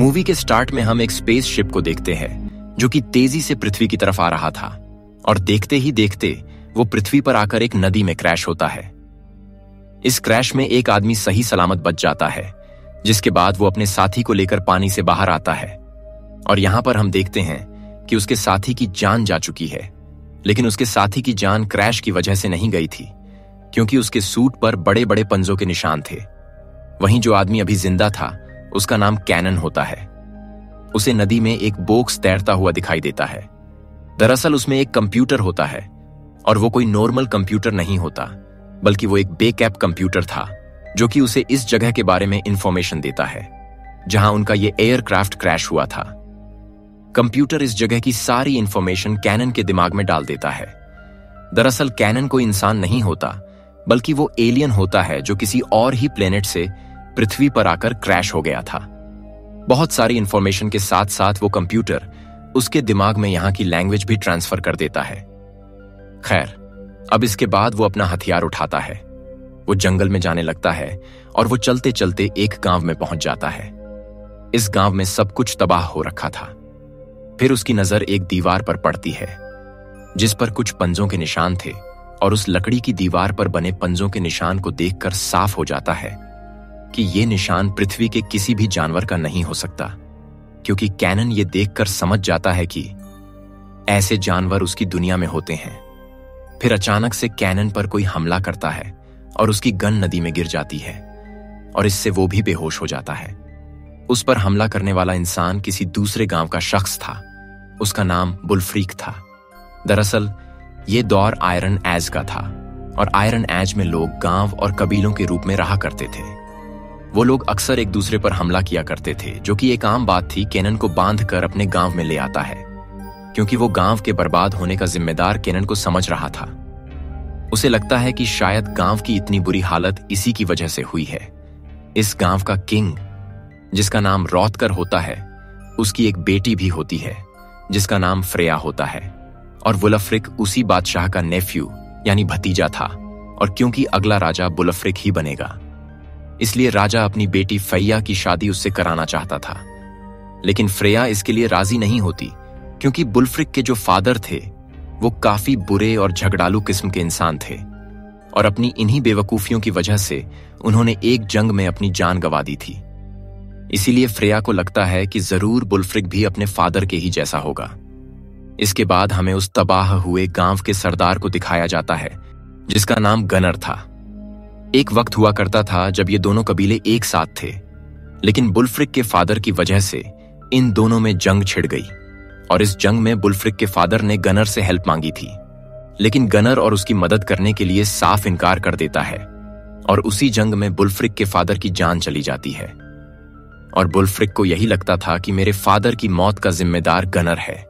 Movie के start में हम एक स्पेस शिप को देखते हैं, जो कि तेज़ी से पृथ्वी की तरफ़ आ रहा था। और देखते ही देखते, वो पृथ्वी पर आकर एक नदी में क्रैश होता है। इस क्रैश में एक आदमी सही सलामत बच जाता है, जिसके बाद वो अपने साथी को लेकर पानी से बाहर आता है। और यहाँ पर हम देखते हैं कि उसके साथी की जान जा चुकी है, लेकिन उसके साथी की जान क्रैश की वजह से नहीं गई थी, क्योंकि उसके सूट पर बड़े बड़े पंजों के निशान थे। वहीं जो आदमी अभी ज़िंदा था उसका नाम कैनन होता है। उसे नदी में एक बोक्स तैरता हुआ दिखाई देता है। दरअसल उसमें एक कंप्यूटर होता है, और वो कोई नॉर्मल कंप्यूटर नहीं होता, बल्कि वो एक बेकैप कंप्यूटर था, जो कि उसे इस जगह के बारे में इंफॉर्मेशन देता है, जहाँ उनका ये एयरक्राफ्ट क्रैश हुआ था। कंप्यूटर इस जगह की सारी इंफॉर्मेशन कैनन के दिमाग में डाल देता है। दरअसल कैनन कोई इंसान नहीं होता, बल्कि वो एलियन होता है, जो किसी और ही प्लेनेट से पृथ्वी पर आकर क्रैश हो गया था। बहुत सारी इंफॉर्मेशन के साथ साथ वो कंप्यूटर उसके दिमाग में यहाँ की लैंग्वेज भी ट्रांसफ़र कर देता है। खैर, अब इसके बाद वो अपना हथियार उठाता है। वो जंगल में जाने लगता है और वो चलते चलते एक गाँव में पहुँच जाता है। इस गाँव में सब कुछ तबाह हो रखा था। फिर उसकी नज़र एक दीवार पर पड़ती है, जिस पर कुछ पंजों के निशान थे और उस लकड़ी की दीवार पर बने पंजों के निशान को देखकर साफ़ हो जाता है। कि ये निशान पृथ्वी के किसी भी जानवर का नहीं हो सकता, क्योंकि कैनन ये देखकर समझ जाता है कि ऐसे जानवर उसकी दुनिया में होते हैं। फिर अचानक से कैनन पर कोई हमला करता है और उसकी गन नदी में गिर जाती है, और इससे वो भी बेहोश हो जाता है। उस पर हमला करने वाला इंसान किसी दूसरे गाँव का शख्स था। उसका नाम बुलफ्रीक था। दरअसल, ये दौर आयरन एज का था, और आयरन एज में लोग गाँव और कबीलों के रूप में रहा करते थे। वो लोग अक्सर एक दूसरे पर हमला किया करते थे, जो कि एक आम बात थी, केनन को बाँध कर अपने गाँव में ले आता है। क्योंकि वो गाँव के बर्बाद होने का जिम्मेदार केनन को समझ रहा था। उसे लगता है कि शायद गाँव की इतनी बुरी हालत इसी की वजह से हुई है। इस गाँव का किंग, जिसका नाम रौतकर होता है, उसकी एक बेटी भी होती है, जिसका नाम फ्रेया होता है। और बुलफ्रिक उसी बादशाह का नेफ्यू यानी भतीजा था, और क्योंकि अगला राजा बुलफ्रिक ही बनेगा। इसलिए राजा अपनी बेटी फैया की शादी उससे कराना चाहता था। लेकिन फ्रेया इसके लिए राज़ी नहीं होती, क्योंकि बुलफ्रिक के जो फादर थे, वो काफ़ी बुरे और झगड़ालू किस्म के इंसान थे, और अपनी इन्हीं बेवकूफियों की वजह से उन्होंने एक जंग में अपनी जान गंवा दी थी। इसीलिए फ्रेया को लगता है कि ज़रूर बुलफ्रिक भी अपने फादर के ही जैसा होगा। इसके बाद हमें उस तबाह हुए गाँव के सरदार को दिखाया जाता है, जिसका नाम गनर था। एक वक्त हुआ करता था जब ये दोनों कबीले एक साथ थे, लेकिन बुलफ्रिक के फादर की वजह से इन दोनों में जंग छिड़ गई, और इस जंग में बुलफ्रिक के फादर ने गनर से हेल्प मांगी थी। लेकिन गनर और उसकी मदद करने के लिए साफ़ इनकार कर देता है, और उसी जंग में बुलफ्रिक के फादर की जान चली जाती है। और बुलफ्रिक को यही लगता था कि मेरे फादर की मौत का जिम्मेदार गनर है,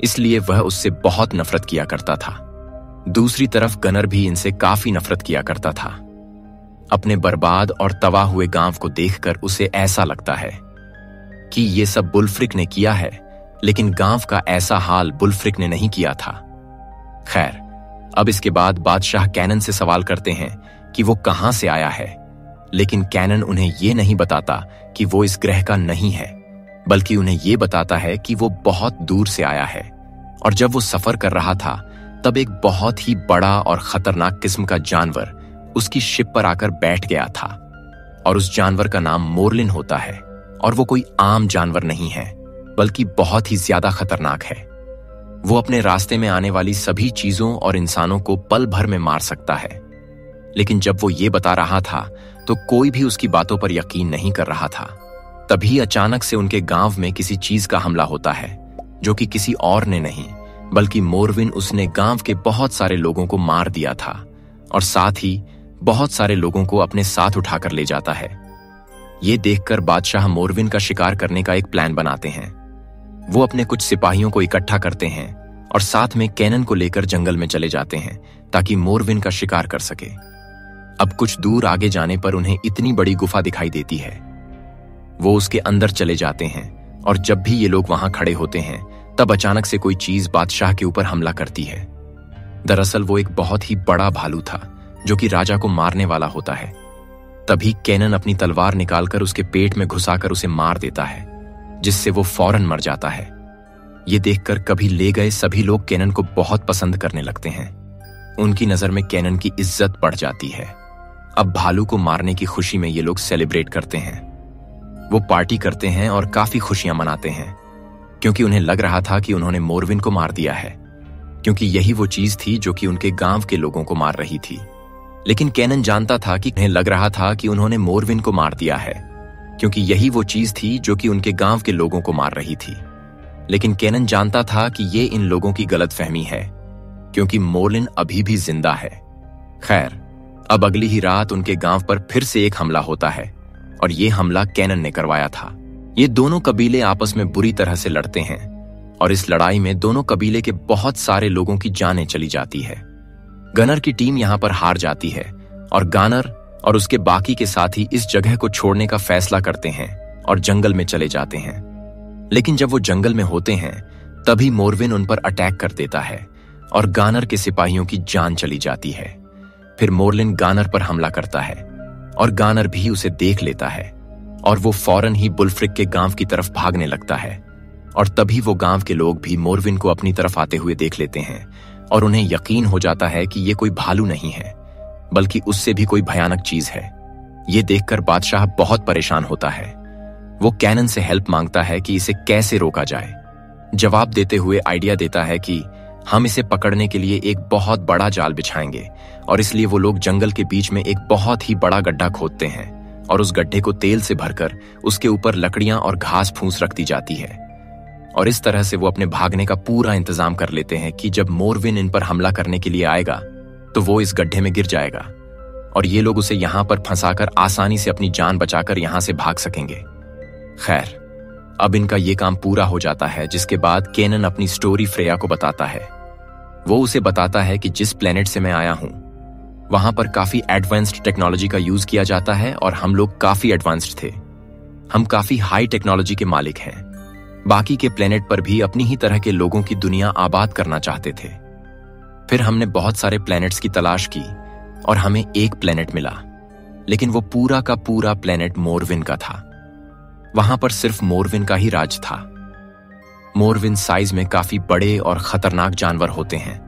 इसलिए वह उससे बहुत नफरत किया करता था। दूसरी तरफ़ गनर भी इनसे काफ़ी नफरत किया करता था। अपने बर्बाद और तवा हुए गाँव को देखकर उसे ऐसा लगता है कि ये सब बुलफ्रिक ने किया है, लेकिन गाँव का ऐसा हाल बुलफ्रिक ने नहीं किया था। खैर, अब इसके बाद बादशाह कैनन से सवाल करते हैं कि वो कहाँ से आया है, लेकिन कैनन उन्हें यह नहीं बताता कि वो इस ग्रह का नहीं है, बल्कि उन्हें यह बताता है कि वो बहुत दूर से आया है। और जब वो सफ़र कर रहा था, तब एक बहुत ही बड़ा और खतरनाक किस्म का जानवर उसकी शिप पर आकर बैठ गया था और उस जानवर का नाम मोरलिन होता है और वो कोई आम जानवर नहीं है, बल्कि बहुत ही ज़्यादा खतरनाक है। वो अपने रास्ते में आने वाली सभी चीज़ों और इंसानों को पल भर में मार सकता है। लेकिन जब वो ये बता रहा था तो कोई भी उसकी बातों पर यकीन नहीं कर रहा था। तभी अचानक से उनके गाँव में किसी चीज़ का हमला होता है, जो कि किसी और ने नहीं, बल्कि मोरविन उसने गाँव के बहुत सारे लोगों को मार दिया था। और साथ ही बहुत सारे लोगों को अपने साथ उठाकर ले जाता है। ये देखकर बादशाह मोरविन का शिकार करने का एक प्लान बनाते हैं। वो अपने कुछ सिपाहियों को इकट्ठा करते हैं और साथ में कैनन को लेकर जंगल में चले जाते हैं ताकि मोरविन का शिकार कर सके। अब कुछ दूर आगे जाने पर उन्हें इतनी बड़ी गुफा दिखाई देती है। वो उसके अंदर चले जाते हैं और जब भी ये लोग वहाँ खड़े होते हैं, तब अचानक से कोई चीज़ बादशाह के ऊपर हमला करती है। दरअसल वो एक बहुत ही बड़ा भालू था। जो कि राजा को मारने वाला होता है। तभी कैनन अपनी तलवार निकालकर उसके पेट में घुसाकर उसे मार देता है, जिससे वो फ़ौरन मर जाता है। ये देखकर कभी ले गए सभी लोग कैनन को बहुत पसंद करने लगते हैं। उनकी नज़र में कैनन की इज़्ज़त बढ़ जाती है। अब भालू को मारने की खुशी में ये लोग सेलिब्रेट करते हैं। वो पार्टी करते हैं और काफ़ी खुशियाँ मनाते हैं, क्योंकि उन्हें लग रहा था कि उन्होंने मोरविन को मार दिया है, क्योंकि यही वो चीज़ थी जो कि उनके गाँव के लोगों को मार रही थी। लेकिन कैनन जानता था कि उन्हें लग रहा था कि उन्होंने मोरविन को मार दिया है, क्योंकि यही वो चीज़ थी जो कि उनके गाँव के लोगों को मार रही थी। लेकिन कैनन जानता था कि ये इन लोगों की गलत फहमी है, क्योंकि मोरलिन अभी भी ज़िंदा है। खैर, अब अगली ही रात उनके गाँव पर फिर से एक हमला होता है, और ये हमला कैनन ने करवाया था। ये दोनों कबीले आपस में बुरी तरह से लड़ते हैं, और इस लड़ाई में दोनों कबीले के बहुत सारे लोगों की जानें चली जाती है। गनर की टीम यहाँ पर हार जाती है और गानर और उसके बाकी के साथी इस जगह को छोड़ने का फैसला करते हैं और जंगल में चले जाते हैं। लेकिन जब वो जंगल में होते हैं, तभी मोरविन उन पर अटैक कर देता है और गानर के सिपाहियों की जान चली जाती है। फिर मोरलिन गानर पर हमला करता है और गानर भी उसे देख लेता है और वो फ़ौरन ही बुलफ्रिक के गाँव की तरफ़ भागने लगता है और तभी वो गाँव के लोग भी मोरविन को अपनी तरफ़ आते हुए देख लेते हैं और उन्हें यकीन हो जाता है कि ये कोई भालू नहीं है, बल्कि उससे भी कोई भयानक चीज़ है। ये देखकर बादशाह बहुत परेशान होता है। वो कैनन से हेल्प माँगता है कि इसे कैसे रोका जाए। जवाब देते हुए आइडिया देता है कि हम इसे पकड़ने के लिए एक बहुत बड़ा जाल बिछाएँगे, और इसलिए वो लोग जंगल के बीच में एक बहुत ही बड़ा गड्ढा खोदते हैं, और उस गड्ढे को तेल से भरकर उसके ऊपर लकड़ियाँ और घास फूस रख दी जाती है। और इस तरह से वो अपने भागने का पूरा इंतज़ाम कर लेते हैं कि जब मोरविन इन पर हमला करने के लिए आएगा तो वो इस गड्ढे में गिर जाएगा। और ये लोग उसे यहाँ पर फंसाकर आसानी से अपनी जान बचाकर यहाँ से भाग सकेंगे। खैर, अब इनका ये काम पूरा हो जाता है, जिसके बाद केनन अपनी स्टोरी फ्रेया को बताता है। वो उसे बताता है कि जिस प्लेनेट से मैं आया हूँ, वहाँ पर काफ़ी एडवांस्ड टेक्नोलॉजी का यूज़ किया जाता है और हम लोग काफ़ी एडवांस्ड थे। हम काफ़ी हाई टेक्नोलॉजी के मालिक हैं। बाकी के प्लेनेट पर भी अपनी ही तरह के लोगों की दुनिया आबाद करना चाहते थे। फिर हमने बहुत सारे प्लैनेट्स की तलाश की और हमें एक प्लेनेट मिला। लेकिन वो पूरा का पूरा प्लेनेट मोरविन का था। वहाँ पर सिर्फ़ मोरविन का ही राज था। मोरविन साइज़ में काफ़ी बड़े और खतरनाक जानवर होते हैं।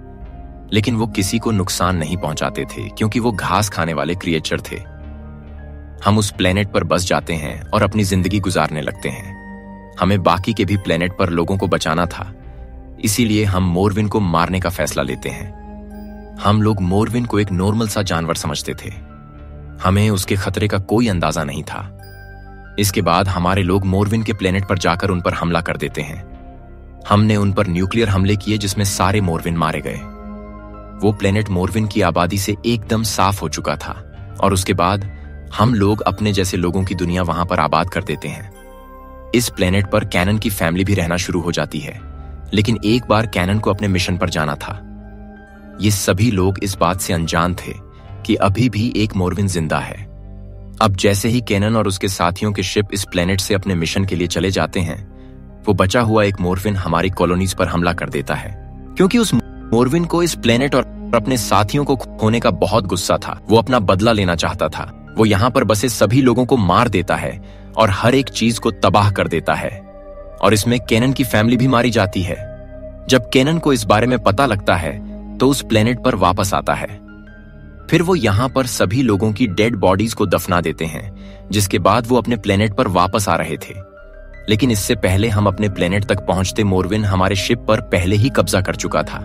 लेकिन वो किसी को नुकसान नहीं पहुंचाते थे, क्योंकि वो घास खाने वाले क्रिएचर थे। हम उस प्लेनेट पर बस जाते हैं और अपनी ज़िंदगी गुजारने लगते हैं। हमें बाकी के भी प्लेनेट पर लोगों को बचाना था। इसीलिए हम मोरविन को मारने का फैसला लेते हैं। हम लोग मोरविन को एक नॉर्मल सा जानवर समझते थे। हमें उसके खतरे का कोई अंदाज़ा नहीं था। इसके बाद हमारे लोग मोरविन के प्लेनेट पर जाकर उन पर हमला कर देते हैं। हमने उन पर न्यूक्लियर हमले किए जिसमें सारे मोरविन मारे गए। वो प्लेनेट मोरविन की आबादी से एकदम साफ़ हो चुका था। और उसके बाद हम लोग अपने जैसे लोगों की दुनिया वहाँ पर आबाद कर देते हैं। इस प्लेनेट पर कैनन की फैमिली भी रहना शुरू हो जाती है। लेकिन एक बार कैनन को अपने मिशन पर जाना था। ये सभी लोग इस बात से अनजान थे कि अभी भी एक मोरविन ज़िंदा है। अब जैसे ही कैनन और उसके साथियों के शिप इस प्लेनेट से अपने मिशन के लिए चले जाते हैं, वो बचा हुआ एक मोरविन हमारी कॉलोनीज पर हमला कर देता है। क्योंकि उस मोरविन को इस प्लेनेट और अपने साथियों को खोने का बहुत गुस्सा था। वो अपना बदला लेना चाहता था। वो यहाँ पर बसे सभी लोगों को मार देता है। और हर एक चीज़ को तबाह कर देता है। और इसमें केनन की फैमिली भी मारी जाती है। जब केनन को इस बारे में पता लगता है तो उस प्लेनेट पर वापस आता है। फिर वो यहाँ पर सभी लोगों की डेड बॉडीज को दफना देते हैं, जिसके बाद वो अपने प्लेनेट पर वापस आ रहे थे। लेकिन इससे पहले हम अपने प्लेनेट तक पहुँचते मोरविन हमारे शिप पर पहले ही कब्जा कर चुका था।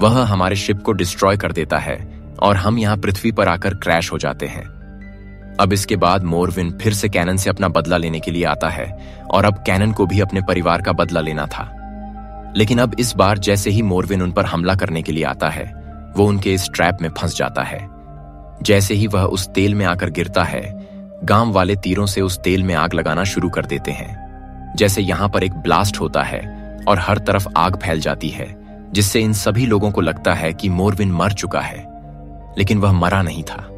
वह हमारे शिप को डिस्ट्रॉय कर देता है, और हम यहाँ पृथ्वी पर आकर क्रैश हो जाते हैं। अब इसके बाद मोरविन फिर से कैनन से अपना बदला लेने के लिए आता है, और अब कैनन को भी अपने परिवार का बदला लेना था। लेकिन अब इस बार जैसे ही मोरविन उन पर हमला करने के लिए आता है, वो उनके इस ट्रैप में फंस जाता है। जैसे ही वह उस तेल में आकर गिरता है, गाँव वाले तीरों से उस तेल में आग लगाना शुरू कर देते हैं। जैसे यहाँ पर एक ब्लास्ट होता है, और हर तरफ़ आग फैल जाती है, जिससे इन सभी लोगों को लगता है कि मोरविन मर चुका है। लेकिन वह मरा नहीं था।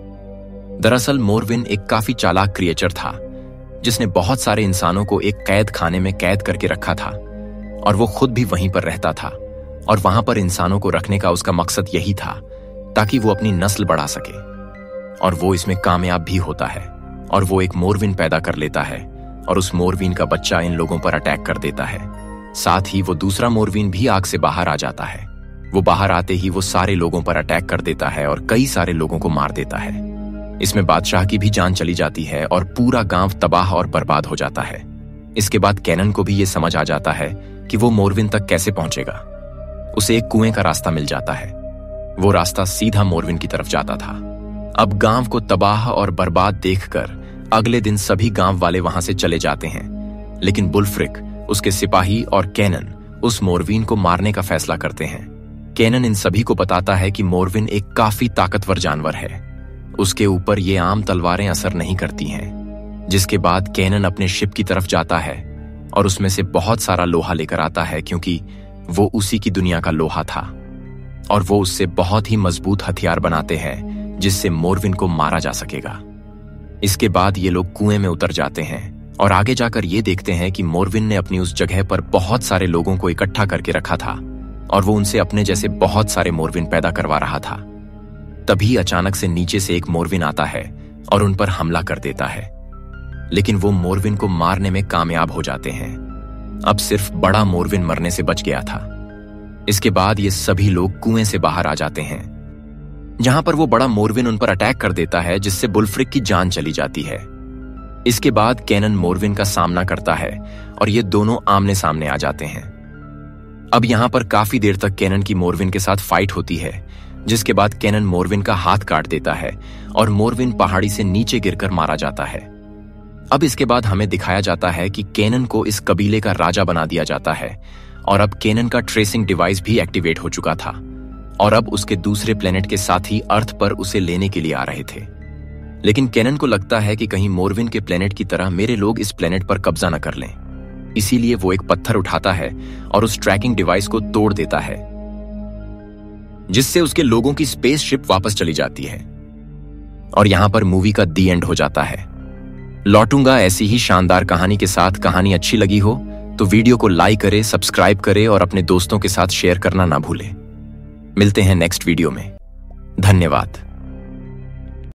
दरअसल मोरविन एक काफ़ी चालाक क्रिएचर था, जिसने बहुत सारे इंसानों को एक कैद खाने में कैद करके रखा था, और वो खुद भी वहीं पर रहता था, और वहाँ पर इंसानों को रखने का उसका मकसद यही था, ताकि वो अपनी नस्ल बढ़ा सके। और वो इसमें कामयाब भी होता है, और वो एक मोरविन पैदा कर लेता है, और उस मोरवीन का बच्चा इन लोगों पर अटैक कर देता है। साथ ही वो दूसरा मोरवीन भी आग से बाहर आ जाता है। वो बाहर आते ही वो सारे लोगों पर अटैक कर देता है और कई सारे लोगों को मार देता है। इसमें बादशाह की भी जान चली जाती है और पूरा गाँव तबाह और बर्बाद हो जाता है। इसके बाद कैनन को भी ये समझ आ जाता है कि वो मोरविन तक कैसे पहुंचेगा। उसे एक कुएँ का रास्ता मिल जाता है। वो रास्ता सीधा मोरविन की तरफ़ जाता था। अब गाँव को तबाह और बर्बाद देखकर अगले दिन सभी गाँव वाले वहाँ से चले जाते हैं। लेकिन बुलफ्रिक, उसके सिपाही और कैनन उस मोरविन को मारने का फैसला करते हैं। कैनन इन सभी को बताता है कि मोरविन एक काफ़ी ताकतवर जानवर है। उसके ऊपर ये आम तलवारें असर नहीं करती हैं, जिसके बाद कैनन अपने शिप की तरफ़ जाता है और उसमें से बहुत सारा लोहा लेकर आता है क्योंकि वो उसी की दुनिया का लोहा था। और वो उससे बहुत ही मज़बूत हथियार बनाते हैं, जिससे मोरविन को मारा जा सकेगा। इसके बाद ये लोग कुएँ में उतर जाते हैं और आगे जाकर ये देखते हैं कि मोरविन ने अपनी उस जगह पर बहुत सारे लोगों को इकट्ठा करके रखा था और वो उनसे अपने जैसे बहुत सारे मोरविन पैदा करवा रहा था। तभी अचानक से नीचे से एक मोरविन आता है और उन पर हमला कर देता है। लेकिन वो मोरविन को मारने में कामयाब हो जाते हैं। अब सिर्फ़ बड़ा मोरविन मरने से बच गया था। इसके बाद ये सभी लोग कुएँ से बाहर आ जाते हैं। जहाँ पर वो बड़ा मोरविन उन पर अटैक कर देता है, जिससे बुलफ्रिक की जान चली जाती है। इसके बाद कैनन मोरविन का सामना करता है और ये दोनों आमने सामने आ जाते हैं। अब यहाँ पर काफ़ी देर तक कैनन की मोरविन के साथ फाइट होती है। जिसके बाद कैनन मोरविन का हाथ काट देता है और मोरविन पहाड़ी से नीचे गिरकर मारा जाता है। अब इसके बाद हमें दिखाया जाता है कि कैनन को इस कबीले का राजा बना दिया जाता है और अब कैनन का ट्रेसिंग डिवाइस भी एक्टिवेट हो चुका था और अब उसके दूसरे प्लेनेट के साथी अर्थ पर उसे लेने के लिए आ रहे थे। लेकिन कैनन को लगता है कि कहीं मोरविन के प्लेनेट की तरह मेरे लोग इस प्लेनेट पर कब्जा न कर लें। इसीलिए वो एक पत्थर उठाता है और उस ट्रैकिंग डिवाइस को तोड़ देता है। जिससे उसके लोगों की स्पेसशिप वापस चली जाती है। और यहाँ पर मूवी का दी एंड हो जाता है। लौटूँगा ऐसी ही शानदार कहानी के साथ कहानी अच्छी लगी हो तो वीडियो को लाइक करे सब्सक्राइब करे और अपने दोस्तों के साथ शेयर करना ना भूले। मिलते हैं नेक्स्ट वीडियो में। धन्यवाद।